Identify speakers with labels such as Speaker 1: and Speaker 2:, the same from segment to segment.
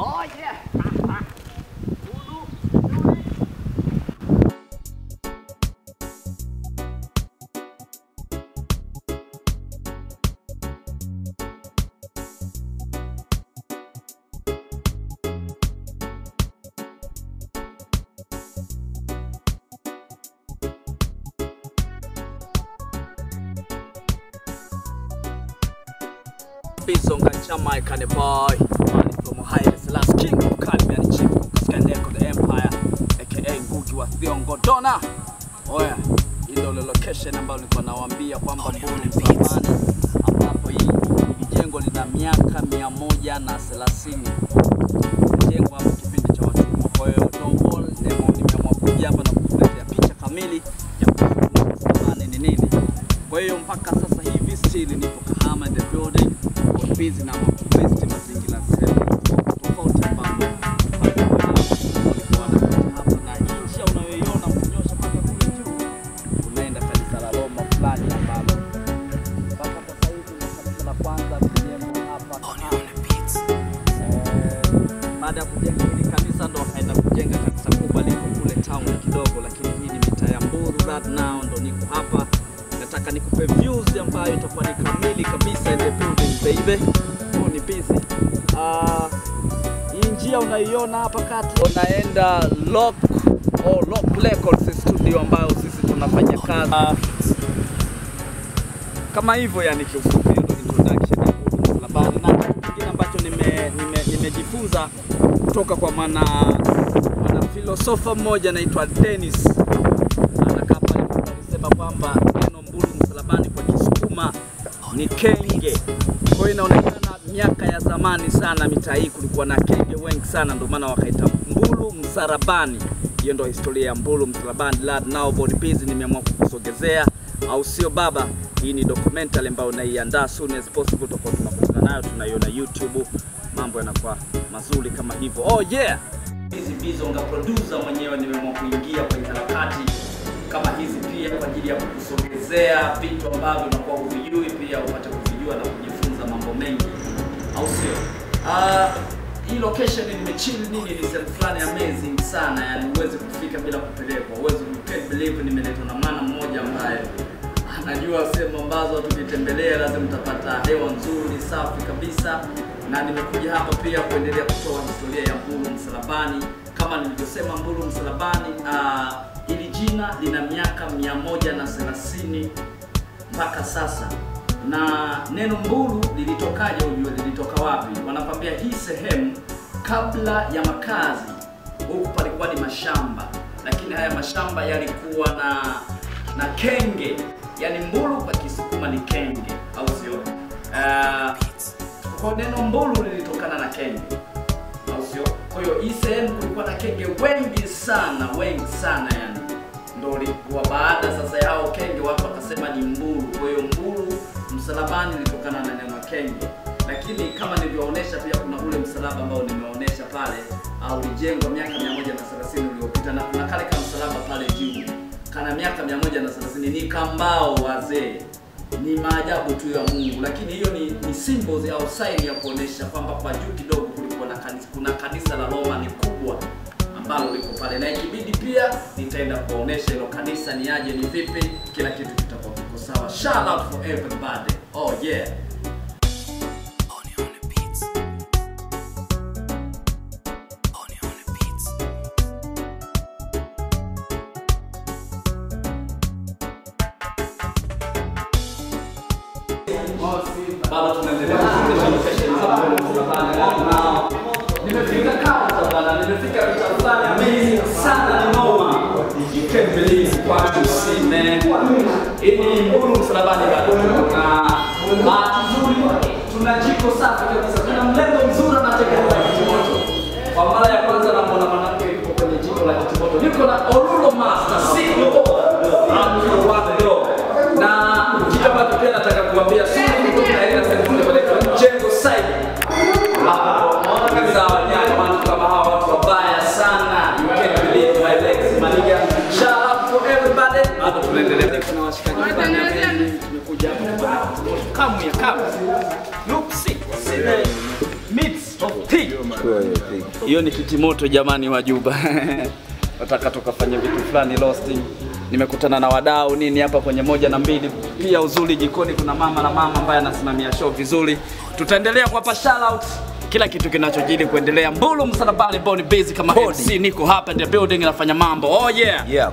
Speaker 1: Oh yeah.
Speaker 2: Bizonga chama ikane boy Ngugi wa Thiongo Dona Oya, hilo ndo location ambayo nilikuwa nawaambia kwamba Mbulu Msambani ambapo hii jengo lina miaka mia moja na thelathini jengo hapo kipindi cha watumwa. Kwa hiyo Dombol Demo nimeamua kuja hapa na kukuletea picha kamili ya Msambani ni nini. Kwa hiyo mpaka sasa hivi still nipo Kahama in the building busy na kamili kabisa in the building baby. Huu ni busy. Ah, hii njia unaiona hapa kati. Unaenda Lock oh, Lock Records studio ambayo sisi tunafanya kazi. Ah, kama hivyo yani, kiufupi introduction ya Mbulu Msalabani, na kile kingine ambacho nime- nimejifunza nime- kutoka kwa mwana mwana filosofa mmoja anaitwa Dennis. Anakaa pale anasema kwamba ni kenge. Kwa hiyo inaonekana miaka ya zamani sana mitaa hii kulikuwa na kenge wengi sana, ndio maana wakaita Mbulu Msarabani. Hiyo ndio historia ya Mbulu Msarabani. Lad now body Biz nimeamua kukusogezea, au sio baba? Hii ni documentary ambayo naiandaa soon as possible, tutakuwa tunakutana nayo, tunaiona YouTube, mambo yanakuwa mazuri kama hivyo. Oh yeah, hizi Bizonga producer mwenyewe nimeamua kuingia kwenye harakati kama hizi pia kwa ajili ya kukusogezea vitu ambavyo huvijui, pia upate kuvijua na kujifunza mambo mengi, au sio? Ah, hii location nimechill nini, ni sehemu fulani amazing sana, yani huwezi kufika bila kupelekwa, huwezi believe nimeletwa na mwana mmoja ambaye anajua sehemu ambazo tukitembelea lazima utapata hewa nzuri safi kabisa, na nimekuja hapa pia kuendelea kutoa historia ya Mbulu Msalabani. Kama nilivyosema, Mbulu Msalabani ah, ili jina lina miaka mia moja na thelathini mpaka sasa. Na neno mbulu lilitokaje? Ujue lilitoka wapi? Wanakwambia hii sehemu kabla ya makazi huku palikuwa ni mashamba, lakini haya mashamba yalikuwa na na kenge, yani mbulu kwa Kisukuma ni kenge, au sio? Uh, kwa neno mbulu lilitokana na kenge au sio? Kwa hiyo hii sehemu kulikuwa na kenge wengi sana, wengi sana yani, ndio ilikuwa baada sasa yao kenge watu wakasema ni mbulu. Kwa hiyo mbulu msalabani ilitokana na neno kenge, lakini kama nilivyoonyesha pia kuna ule msalaba ambao nimeonesha pale, au ulijengwa miaka 130 iliyopita, na kuna kale kama msalaba pale juu. Kana miaka 130 ni kambao wazee. Ni maajabu tu ya Mungu, lakini hiyo ni, ni symbols au sign ya kuonesha kwamba kwa juu kidogo kulikuwa na kanisa, kuna kanisa la Roma ni kubwa ambalo liko pale, na ikibidi pia nitaenda kuonesha hilo kanisa ni aje, ni vipi, kila kitu kitakuwa kiko sawa. Shout out for everybody. Oh yeah. bado tunaendelea kufundisha location za Mbulu Msalabani right now. Nimefika Kaota bana, nimefika vitu fulani amazing sana ni noma. You can't believe what you see man. Hii ni Mbulu Msalabani bado
Speaker 1: hiyo ni
Speaker 2: kiti ni kitimoto jamani wajuba Nataka tukafanya vitu fulani roasting. Nimekutana na wadau nini hapa kwenye moja na mbili. Pia uzuri jikoni kuna mama na mama ambaye anasimamia show vizuri. Tutaendelea kuwapa shout out kila kitu kinachojili kuendelea. Mbulu msalabani Boni Busy kama. MC niko hapa the building nafanya mambo. Oh yeah.
Speaker 1: Yeah,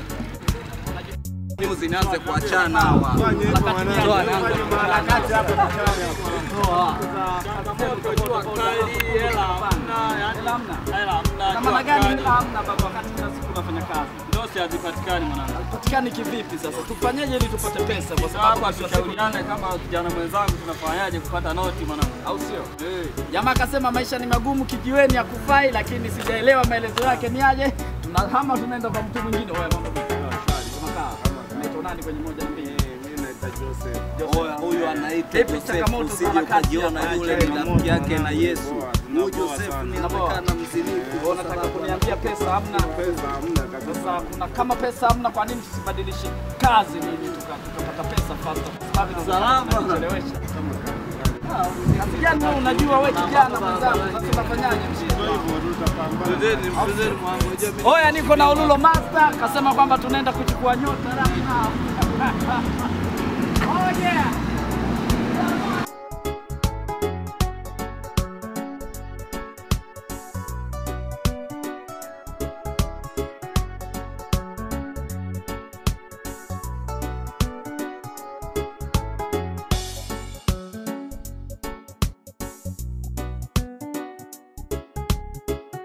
Speaker 1: News zinaanze kuachana
Speaker 3: hazipatikani mwanangu.
Speaker 2: Kivipi sasa? Tufanyeje ili tupate pesa kwa sababu
Speaker 3: kama mwenzangu tunafanyaje kupata noti mwanangu.
Speaker 2: au sio? Jamaa akasema maisha ni magumu kijiweni ya kufai, lakini sijaelewa maelezo yake ni aje. Tunahama tunaenda kwa mtu mwingine. Wewe mambo nani kwenye moja mbili?
Speaker 1: Oya, huyu anaitwa
Speaker 2: Vipi
Speaker 1: Joseph, usije ukajiona yule ni rafiki yake na Yesu. Huyu Joseph ni anaonekana mzinifu.
Speaker 2: Unataka kuniambia pesa hamna? Sasa kuna kama pesa hamna, kwa nini tusibadilishe kazi nini tuka- tukapata pesa fast? Kwa sababu ina-
Speaker 1: Salama.
Speaker 2: inanichelewesha. Wewe unajua wewe kijana mwenzangu. Oya, niko na Ululo Master kasema kwamba tunaenda kuchukua nyota oh yeah.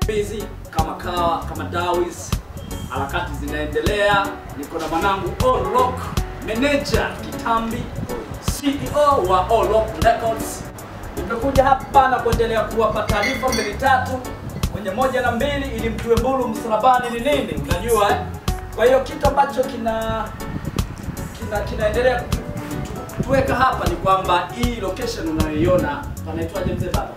Speaker 2: Busy kama kawa kama dawis harakati zinaendelea. Niko na mwanangu Rock manager kitambi ceo wa Rock Records. Nimekuja hapa na kuendelea kuwapa taarifa mbili tatu kwenye moja na mbili ili mtue mbulu msalabani ni nini unajua eh? kwa hiyo kitu ambacho kina kina kinaendelea kutu- kutu- kutuweka hapa ni kwamba hii location unayoiona panaitwaje mzee baba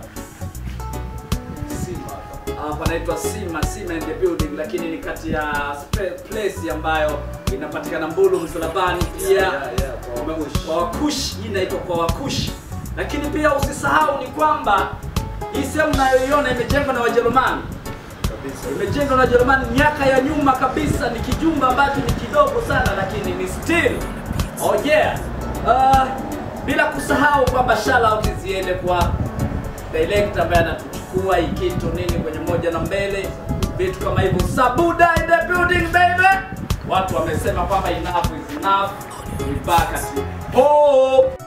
Speaker 2: uh, panaitwa Sima Sima in the building, lakini ni kati ya place ambayo inapatikana Mbulu Msalabani, pia kwa Wakush, hii inaitwa kwa Wakush. Lakini pia usisahau ni kwamba hii sehemu nayoiona imejengwa na Wajerumani imejengwa na Wajerumani miaka ya nyuma kabisa. Ni kijumba ambacho ni kidogo sana, lakini ni still oh yeah. Uh, bila kusahau kwamba shout out ziende kwa director ambaye anatuchukua hii kitu nini kwenye moja na mbele. Vitu kama hivyo. Sabuda in the building baby, watu wamesema kwamba enough is enough, we back at